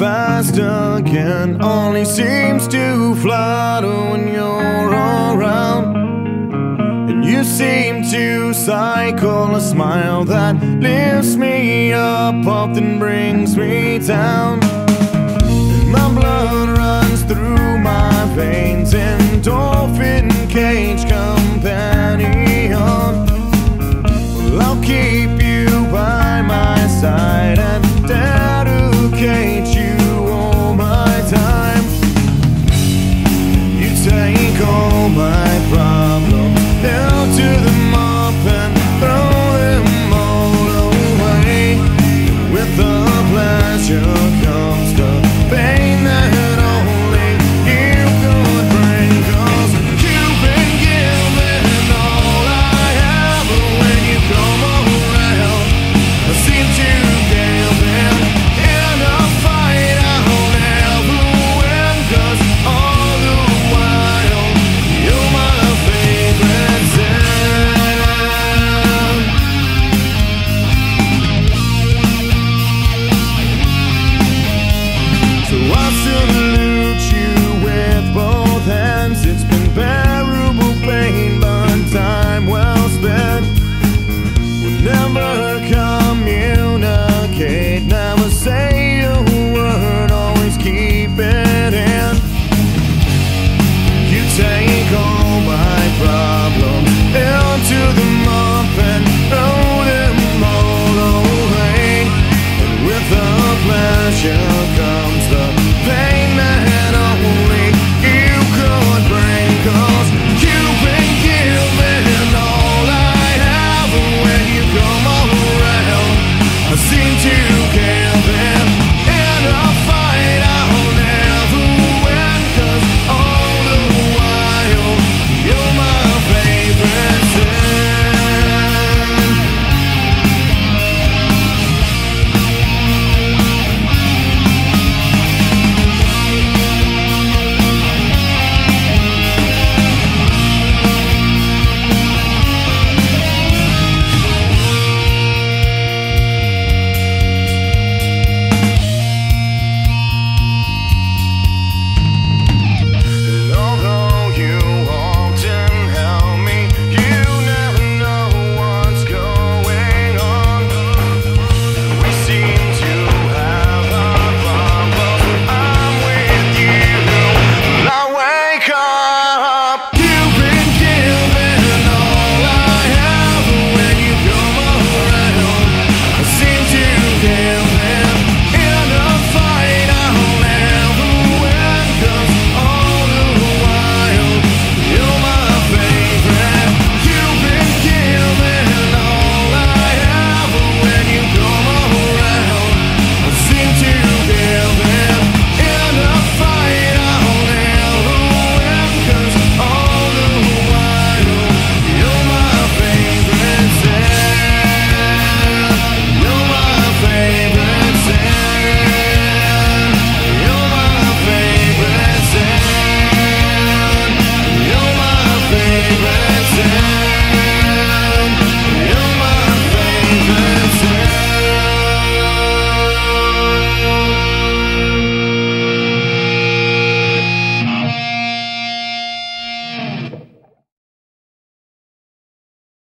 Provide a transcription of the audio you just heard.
fast again only seems to flutter when you're around. And you seem to cycle a smile that lifts me up, often brings me down. version